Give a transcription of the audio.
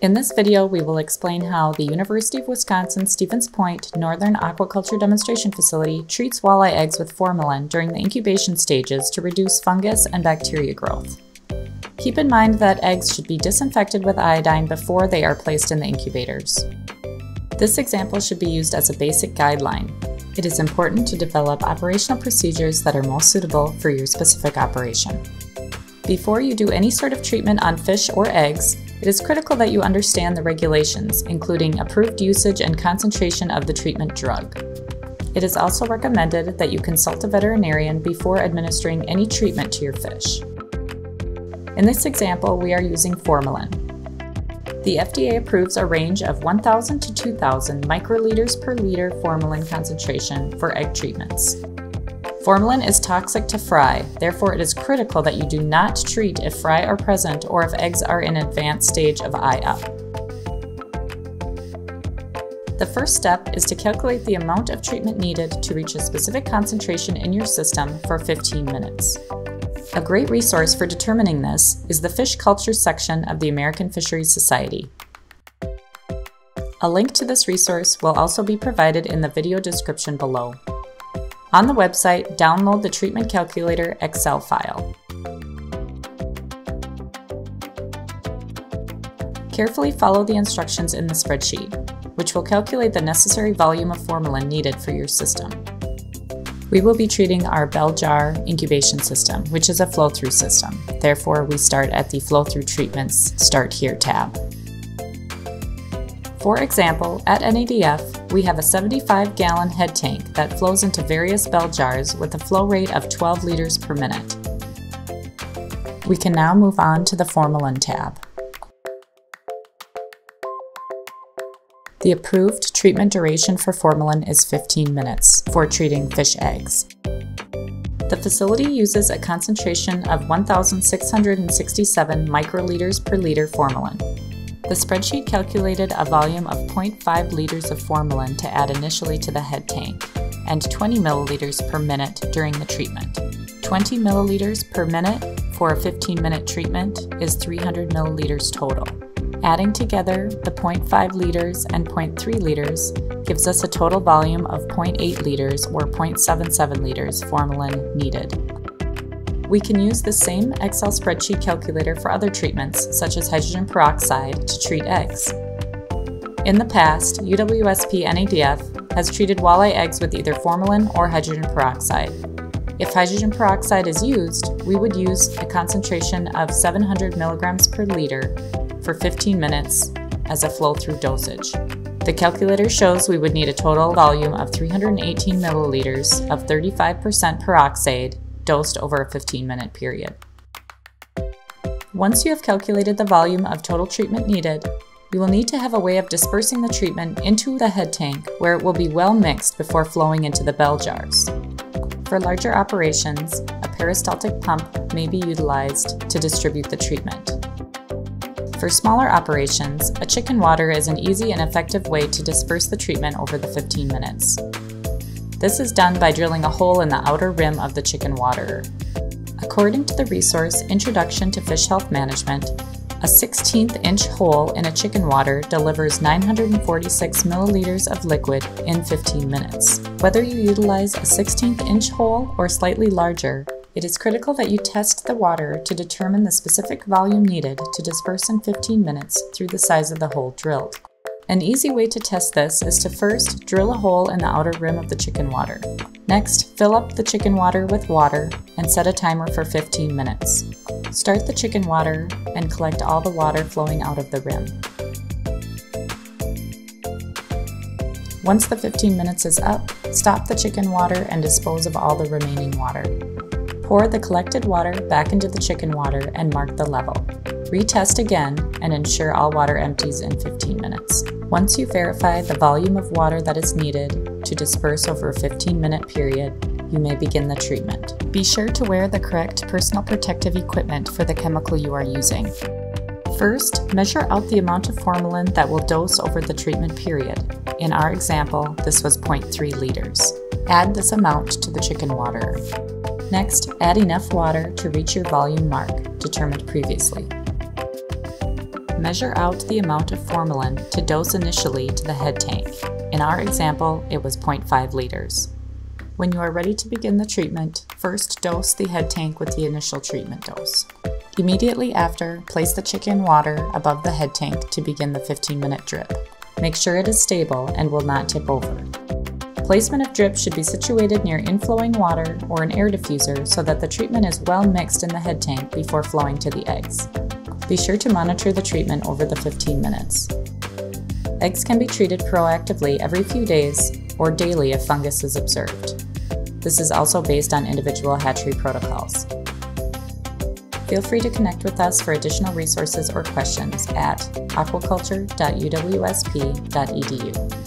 In this video, we will explain how the University of Wisconsin Stevens Point Northern Aquaculture Demonstration Facility treats walleye eggs with formalin during the incubation stages to reduce fungus and bacteria growth. Keep in mind that eggs should be disinfected with iodine before they are placed in the incubators. This example should be used as a basic guideline. It is important to develop operational procedures that are most suitable for your specific operation. Before you do any sort of treatment on fish or eggs, it is critical that you understand the regulations, including approved usage and concentration of the treatment drug. It is also recommended that you consult a veterinarian before administering any treatment to your fish. In this example, we are using formalin. The FDA approves a range of 1,000 to 2,000 microliters per liter formalin concentration for egg treatments. Formalin is toxic to fry, therefore it is critical that you do not treat if fry are present or if eggs are in advanced stage of eye up. The first step is to calculate the amount of treatment needed to reach a specific concentration in your system for 15 minutes. A great resource for determining this is the Fish Culture section of the American Fisheries Society. A link to this resource will also be provided in the video description below. On the website, download the Treatment Calculator Excel file. Carefully follow the instructions in the spreadsheet, which will calculate the necessary volume of formalin needed for your system. We will be treating our bell jar incubation system, which is a flow-through system. Therefore, we start at the Flow-Through Treatments Start Here tab. For example, at NADF, we have a 75 gallon head tank that flows into various bell jars with a flow rate of 12 liters per minute. We can now move on to the formalin tab. The approved treatment duration for formalin is 15 minutes for treating fish eggs. The facility uses a concentration of 1,667 microliters per liter formalin. The spreadsheet calculated a volume of 0.5 liters of formalin to add initially to the head tank and 20 milliliters per minute during the treatment. 20 milliliters per minute for a 15 minute treatment is 300 milliliters total. Adding together the 0.5 liters and 0.3 liters gives us a total volume of 0.8 liters or 0.77 liters formalin needed. We can use the same Excel spreadsheet calculator for other treatments, such as hydrogen peroxide, to treat eggs. In the past, UWSP NADF has treated walleye eggs with either formalin or hydrogen peroxide. If hydrogen peroxide is used, we would use a concentration of 700 milligrams per liter for 15 minutes as a flow-through dosage. The calculator shows we would need a total volume of 318 milliliters of 35% peroxide dosed over a 15 minute period. Once you have calculated the volume of total treatment needed, you will need to have a way of dispersing the treatment into the head tank where it will be well mixed before flowing into the bell jars. For larger operations, a peristaltic pump may be utilized to distribute the treatment. For smaller operations, a chicken water is an easy and effective way to disperse the treatment over the 15 minutes. This is done by drilling a hole in the outer rim of the chicken waterer. According to the resource Introduction to Fish Health Management, a 16th inch hole in a chicken water delivers 946 milliliters of liquid in 15 minutes. Whether you utilize a 16th inch hole or slightly larger, it is critical that you test the water to determine the specific volume needed to disperse in 15 minutes through the size of the hole drilled. An easy way to test this is to first drill a hole in the outer rim of the chicken water. Next, fill up the chicken water with water and set a timer for 15 minutes. Start the chicken water and collect all the water flowing out of the rim. Once the 15 minutes is up, stop the chicken water and dispose of all the remaining water. Pour the collected water back into the chicken water and mark the level. Retest again and ensure all water empties in 15 minutes. Once you verify the volume of water that is needed to disperse over a 15 minute period, you may begin the treatment. Be sure to wear the correct personal protective equipment for the chemical you are using. First, measure out the amount of formalin that will dose over the treatment period. In our example, this was 0.3 liters. Add this amount to the chicken water. Next, add enough water to reach your volume mark, determined previously. Measure out the amount of formalin to dose initially to the head tank. In our example, it was 0.5 liters. When you are ready to begin the treatment, first dose the head tank with the initial treatment dose. Immediately after, place the chicken water above the head tank to begin the 15 minute drip. Make sure it is stable and will not tip over. Placement of drip should be situated near inflowing water or an air diffuser so that the treatment is well mixed in the head tank before flowing to the eggs. Be sure to monitor the treatment over the 15 minutes. Eggs can be treated proactively every few days or daily if fungus is observed. This is also based on individual hatchery protocols. Feel free to connect with us for additional resources or questions at aquaculture.uwsp.edu.